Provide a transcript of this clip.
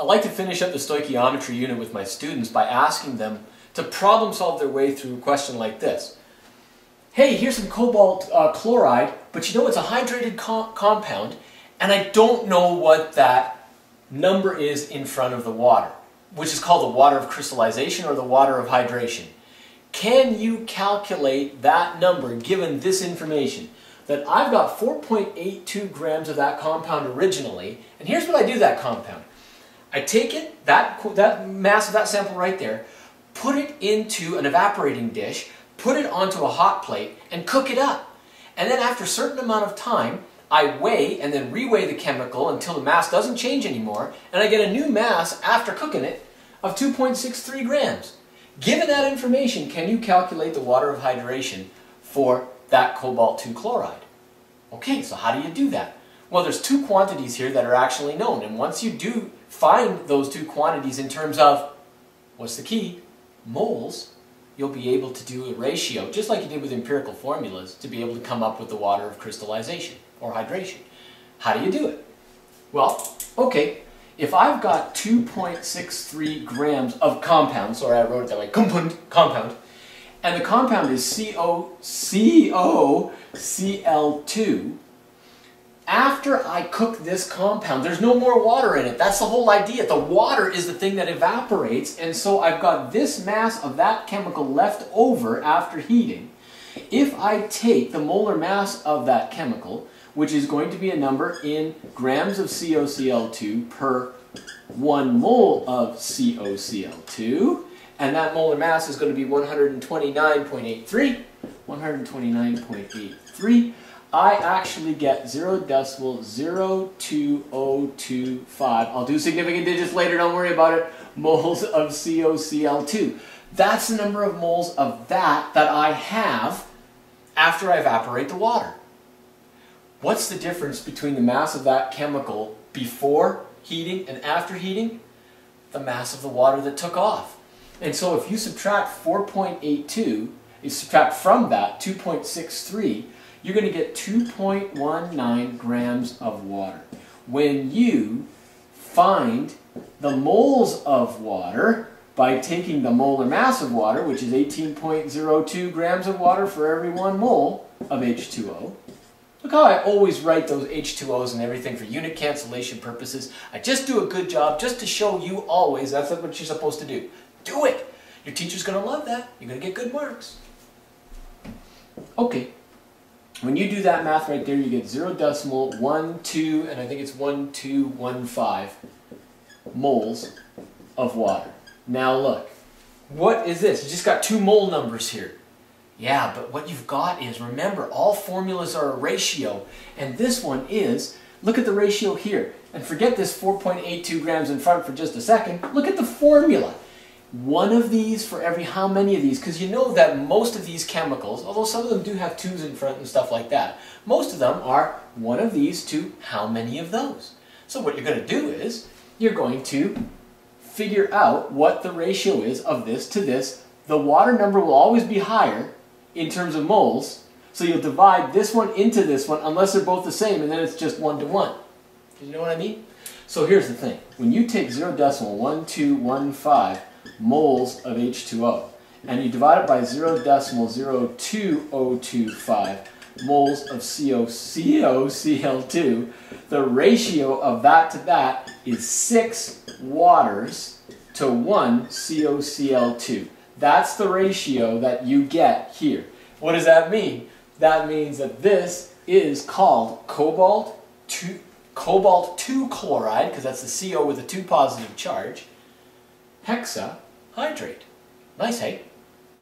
I like to finish up the stoichiometry unit with my students by asking them to problem solve their way through a question like this. Hey, here's some cobalt uh, chloride, but you know it's a hydrated co compound, and I don't know what that number is in front of the water, which is called the water of crystallization or the water of hydration. Can you calculate that number given this information? That I've got 4.82 grams of that compound originally, and here's what I do that compound. I take it, that, that mass of that sample right there, put it into an evaporating dish, put it onto a hot plate, and cook it up. And then after a certain amount of time, I weigh and then reweigh the chemical until the mass doesn't change anymore, and I get a new mass after cooking it of 2.63 grams. Given that information, can you calculate the water of hydration for that cobalt-2 chloride? Okay, so how do you do that? Well, there's two quantities here that are actually known, and once you do find those two quantities in terms of, what's the key? Moles, you'll be able to do a ratio, just like you did with empirical formulas, to be able to come up with the water of crystallization or hydration. How do you do it? Well, okay, if I've got 2.63 grams of compound, sorry I wrote it that way, compound, compound, and the compound is CO, COCl2, after I cook this compound, there's no more water in it. That's the whole idea. The water is the thing that evaporates, and so I've got this mass of that chemical left over after heating. If I take the molar mass of that chemical, which is going to be a number in grams of COCl2 per one mole of COCl2, and that molar mass is going to be 129.83, 129.83, I actually get 0 decimal 02025. I'll do significant digits later, don't worry about it. Moles of COCl2. That's the number of moles of that that I have after I evaporate the water. What's the difference between the mass of that chemical before heating and after heating? The mass of the water that took off. And so if you subtract 4.82, you subtract from that 2.63, you're going to get 2.19 grams of water. When you find the moles of water by taking the molar mass of water, which is 18.02 grams of water for every one mole of H2O. Look how I always write those H2Os and everything for unit cancellation purposes. I just do a good job just to show you always that's what you're supposed to do. Do it! Your teacher's going to love that. You're going to get good marks. Okay. When you do that math right there, you get 0 decimal 1, 2, and I think it's 1, 2, 1, 5 moles of water. Now look, what is this? You just got two mole numbers here. Yeah, but what you've got is, remember, all formulas are a ratio, and this one is, look at the ratio here, and forget this 4.82 grams in front for just a second, look at the formula one of these for every how many of these, because you know that most of these chemicals, although some of them do have twos in front and stuff like that, most of them are one of these to how many of those. So what you're going to do is, you're going to figure out what the ratio is of this to this. The water number will always be higher in terms of moles, so you'll divide this one into this one unless they're both the same, and then it's just one to one. You know what I mean? So here's the thing. When you take 0 decimal 1215 moles of H2O. And you divide it by 0 decimal 02025 moles of COCl2, the ratio of that to that is 6 waters to 1 COCl2. That's the ratio that you get here. What does that mean? That means that this is called cobalt 2 cobalt 2 chloride because that's the CO with a 2 positive charge hexa hydrate. Nice, hey?